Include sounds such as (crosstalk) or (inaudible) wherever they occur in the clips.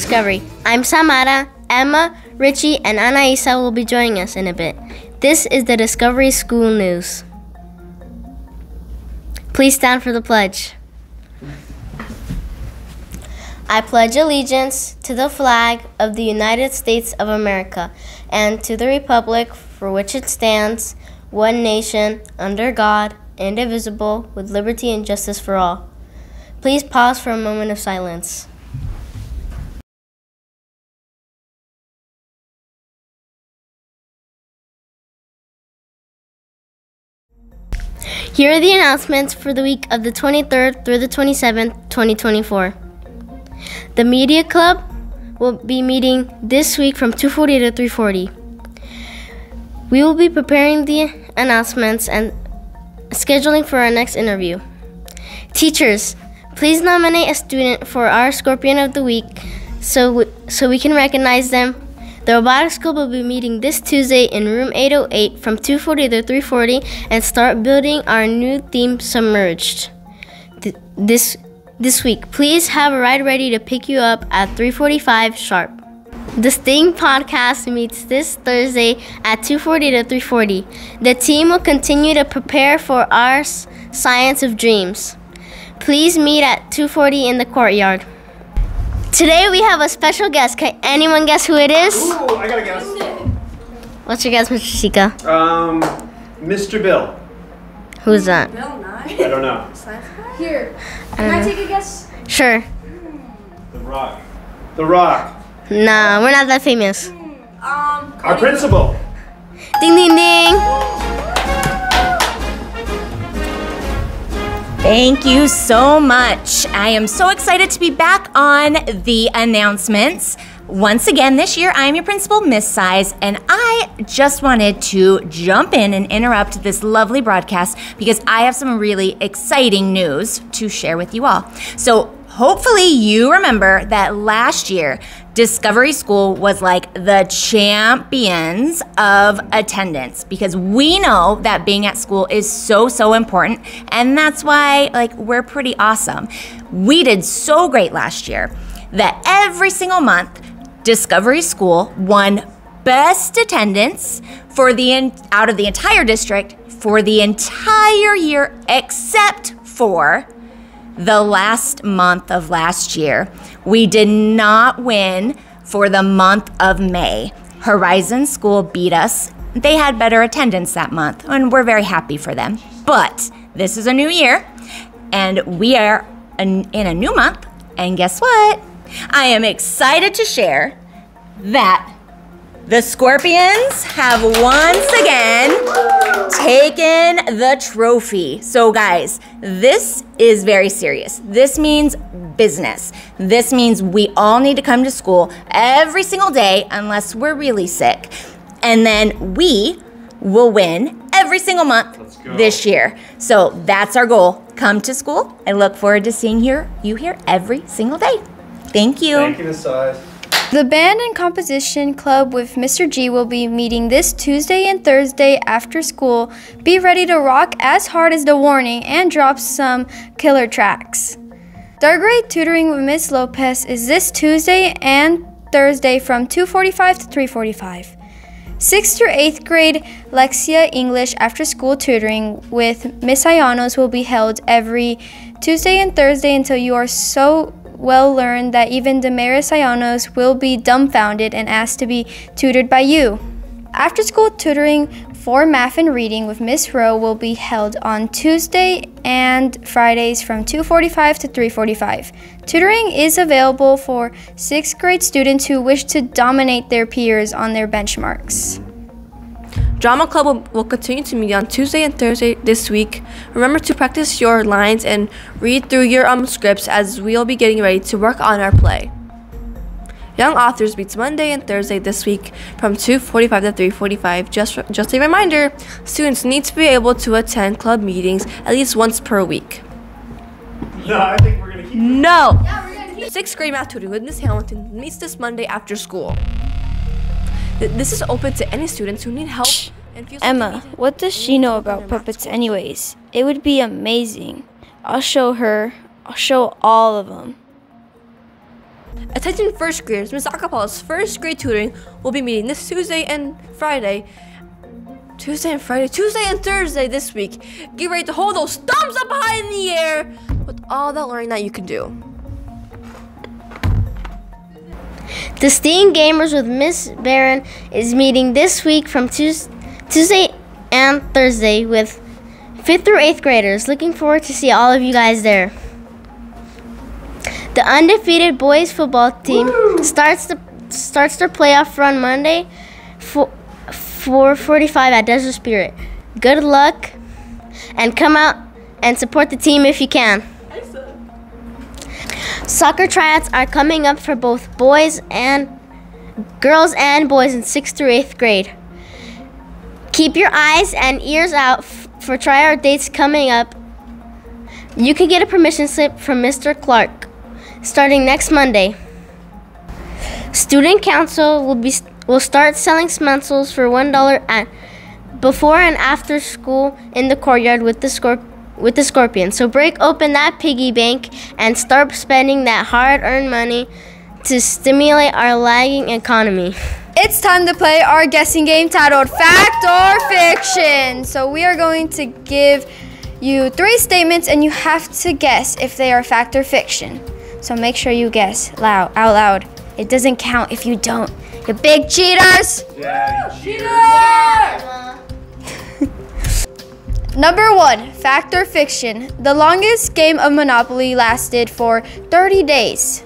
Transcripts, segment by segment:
Discovery. I'm Samara, Emma, Richie, and Anaisa will be joining us in a bit. This is the Discovery School News. Please stand for the pledge. I pledge allegiance to the flag of the United States of America and to the republic for which it stands, one nation, under God, indivisible, with liberty and justice for all. Please pause for a moment of silence. Here are the announcements for the week of the 23rd through the 27th, 2024. The Media Club will be meeting this week from 2:40 to 3:40. We will be preparing the announcements and scheduling for our next interview. Teachers, please nominate a student for our Scorpion of the Week so we, so we can recognize them. The robotics club will be meeting this Tuesday in room 808 from 2:40 to 3:40 and start building our new theme Submerged. Th- This this week, please have a ride ready to pick you up at 3:45 sharp. The Sting podcast meets this Thursday at 2:40 to 3:40. The team will continue to prepare for our Science of Dreams. Please meet at 2:40 in the courtyard. Today we have a special guest. Can anyone guess who it is? Ooh, I gotta guess. What's your guess, Mr. Tsika? Um, Mr. Bill. Who's that? Bill Nye? I don't know. Here, can I take a guess? Sure. The Rock. The Rock. Nah, we're not that famous. Um, Our principal. Ding ding ding. Thank you so much. I am so excited to be back on the announcements. Once again, this year, I'm your principal, Miss Size, and I just wanted to jump in and interrupt this lovely broadcast because I have some really exciting news to share with you all. So, hopefully, you remember that last year, Discovery School was like the champions of attendance because we know that being at school is so, so important. And that's why, like, we're pretty awesome. We did so great last year that every single month, Discovery School won best attendance for the en- out of the entire district for the entire year except for the last month of last year. We did not win for the month of May. Horizon School beat us. They had better attendance that month, and we're very happy for them. But this is a new year, and we are in a new month. And guess what? I am excited to share that the Scorpions have once again taken the trophy. So, guys, this is very serious. This means business. This means we all need to come to school every single day unless we're really sick. And then we will win every single month this year. So, that's our goal. Come to school. I look forward to seeing here, you here every single day. Thank you. Thank you. The Band and Composition Club with Mr. G will be meeting this Tuesday and Thursday after school. Be ready to rock as hard as the warning and drop some killer tracks. Third grade tutoring with Miss Lopez is this Tuesday and Thursday from 2:45 to 3:45. 6th through 8th grade Lexia English after school tutoring with Miss Ionos will be held every Tuesday and Thursday until you are so well learned that even Damaris Ionos will be dumbfounded and asked to be tutored by you. After school tutoring for math and reading with Miss Rowe will be held on Tuesday and Fridays from 2:45 to 3:45. Tutoring is available for 6th grade students who wish to dominate their peers on their benchmarks. Drama Club will, will continue to meet on Tuesday and Thursday this week. Remember to practice your lines and read through your um, scripts as we'll be getting ready to work on our play. Young Authors meets Monday and Thursday this week from 2:45 to 3:45. Just just a reminder, students need to be able to attend club meetings at least once per week. No, I think we're gonna keep. No. Sixth grade math tutoring with Miss Hamilton meets this Monday after school. Th- This is open to any students who need help and feel Emma, what does she know about puppets anyways? It would be amazing. I'll show her. I'll show all of them. Attention first graders, Ms. Acapulco's first grade tutoring will be meeting this Tuesday and Friday. Tuesday and Friday, Tuesday and Thursday this week. Get ready to hold those thumbs up high in the air with all that learning that you can do. The Steam Gamers with Miss Barron is meeting this week from Tuesday and Thursday with 5th through 8th graders. Looking forward to see all of you guys there. The undefeated boys football team starts the starts their playoff run Monday for 4:45 at Desert Spirit. Good luck and come out and support the team if you can. Soccer tryouts are coming up for both boys and girls and boys in 6th through 8th grade. Keep your eyes and ears out for tryout dates coming up. You can get a permission slip from Mr. Clark starting next Monday. Student council will be will start selling smencils for one dollar at before and after school in the courtyard with the scorp- with the scorpion. So break open that piggy bank and start spending that hard-earned money to stimulate our lagging economy. It's time to play our guessing game titled Fact or Fiction. So we are going to give you three statements and you have to guess if they are fact or fiction. So make sure you guess loud out loud. It doesn't count if you don't. You big cheaters! Yeah, you cheater. Number one, fact or fiction. The longest game of Monopoly lasted for 30 days.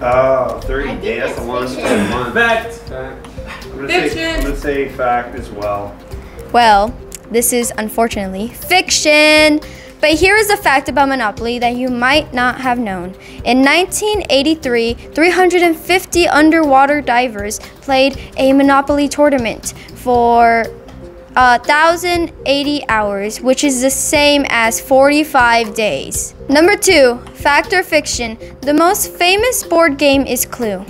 Oh, 30 days. That's a long time. month. Fact. I'm gonna say, I'm gonna say fact as well. Well, this is unfortunately fiction. But here is a fact about Monopoly that you might not have known. In 1983, 350 underwater divers played a Monopoly tournament for uh, 1,080 hours, which is the same as 45 days. Number two, fact or fiction. The most famous board game is Clue.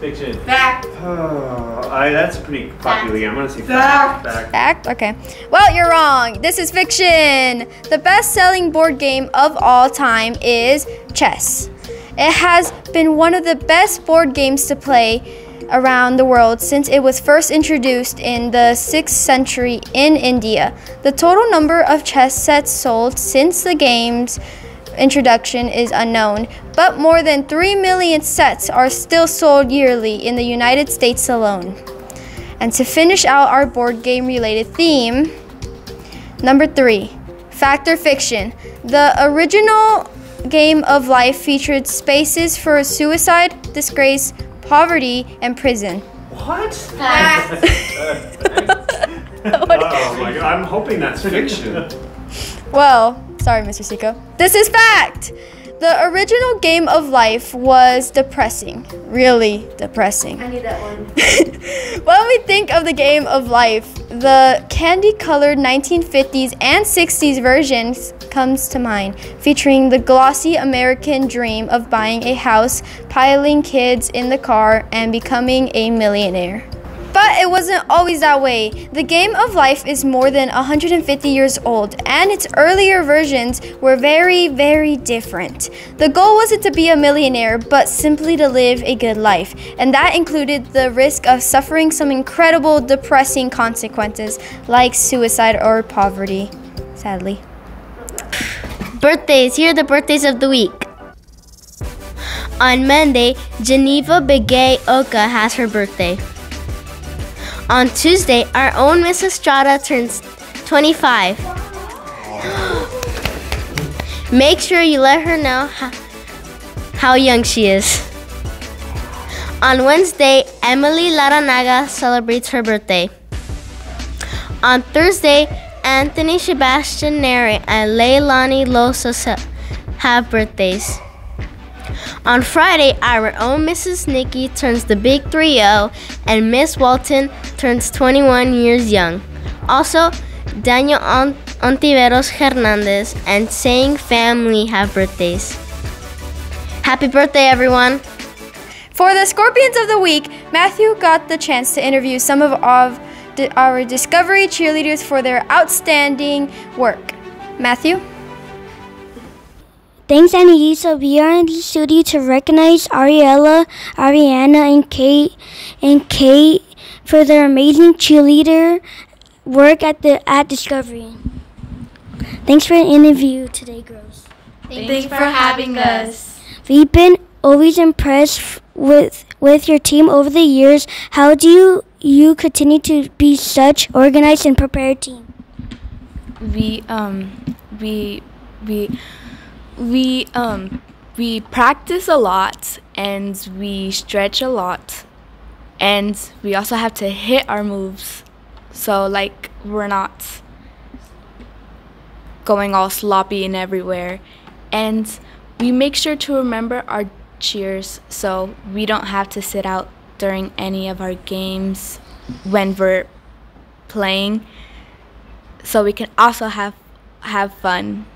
Fiction. Oh, (sighs) I, that's pretty popular game. I'm gonna say fact. Fact. Fact? Okay. Well, you're wrong. This is fiction. The best selling board game of all time is chess. It has been one of the best board games to play around the world since it was first introduced in the 6th century in India. The total number of chess sets sold since the game's introduction is unknown, but more than 3 million sets are still sold yearly in the United States alone. And to finish out our board game related theme, number three, fact or fiction. The original game of life featured spaces for suicide, disgrace, poverty, and prison. (laughs) What? oh my god, I'm hoping that's fiction. (laughs) Well, sorry, Mr. Seco. This is fact! The original game of life was depressing. Really depressing. I need that one. (laughs) when we think of the game of life, the candy colored 1950s and 60s versions comes to mind, featuring the glossy American dream of buying a house, piling kids in the car, and becoming a millionaire. But it wasn't always that way. The game of life is more than 150 years old, and its earlier versions were very, very different. The goal wasn't to be a millionaire, but simply to live a good life, and that included the risk of suffering some incredible, depressing consequences like suicide or poverty, sadly. Birthdays. Here are the birthdays of the week. On Monday, Geneva Begay Oka has her birthday. On Tuesday, our own Miss Estrada turns 25. (gasps) Make sure you let her know how, how young she is. On Wednesday, Emily Laranaga celebrates her birthday. On Thursday, Anthony Sebastian Neri and Leilani Losa have birthdays. On Friday, our own Mrs. Nikki turns the big 3 0, and Miss Walton turns 21 years young. Also, Daniel Ont- Ontiveros Hernandez and Saying Family have birthdays. Happy birthday, everyone! For the Scorpions of the Week, Matthew got the chance to interview some of our, our Discovery cheerleaders for their outstanding work. Matthew? Thanks, Anissa. We are in the studio to recognize Ariella, Ariana, and Kate, and Kate for their amazing cheerleader work at the at Discovery. Thanks for the interview today, girls. Thanks for having us. We've been always impressed f- with with your team over the years. How do you you continue to be such organized and prepared team? we um we we we um we practice a lot and we stretch a lot and we also have to hit our moves so like we're not going all sloppy and everywhere and we make sure to remember our cheers so we don't have to sit out during any of our games when we're playing so we can also have have fun.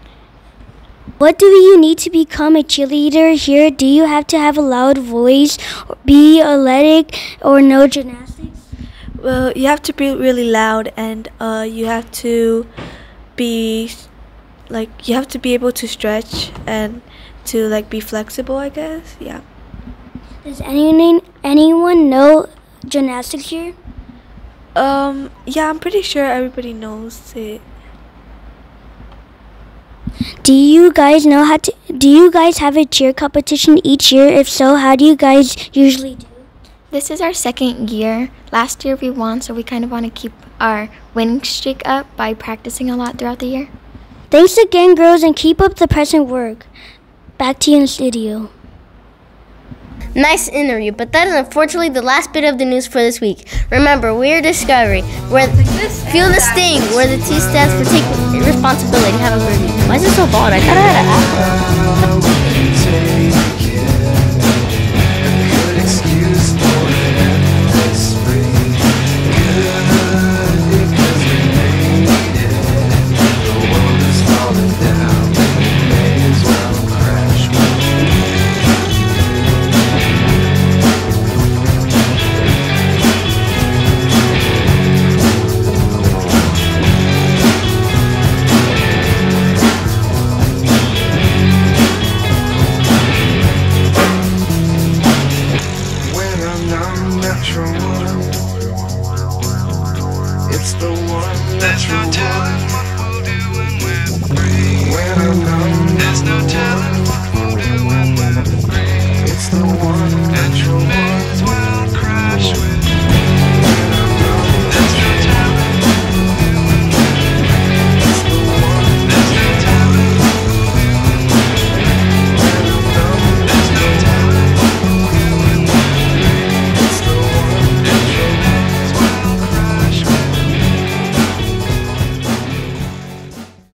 What do you need to become a cheerleader here? Do you have to have a loud voice, be athletic, or know gymnastics? Well, you have to be really loud, and uh, you have to be like you have to be able to stretch and to like be flexible. I guess, yeah. Does anyone anyone know gymnastics here? Um, yeah, I'm pretty sure everybody knows it. Do you guys know how to? Do you guys have a cheer competition each year? If so, how do you guys usually do? This is our second year. Last year we won, so we kind of want to keep our winning streak up by practicing a lot throughout the year. Thanks again, girls, and keep up the present work. Back to you in the studio. Nice interview, but that is unfortunately the last bit of the news for this week. Remember, we're Discovery. Where feel the sting, where the T stands for take responsibility. Have a great week. Why is it so bald? I thought I had an afro.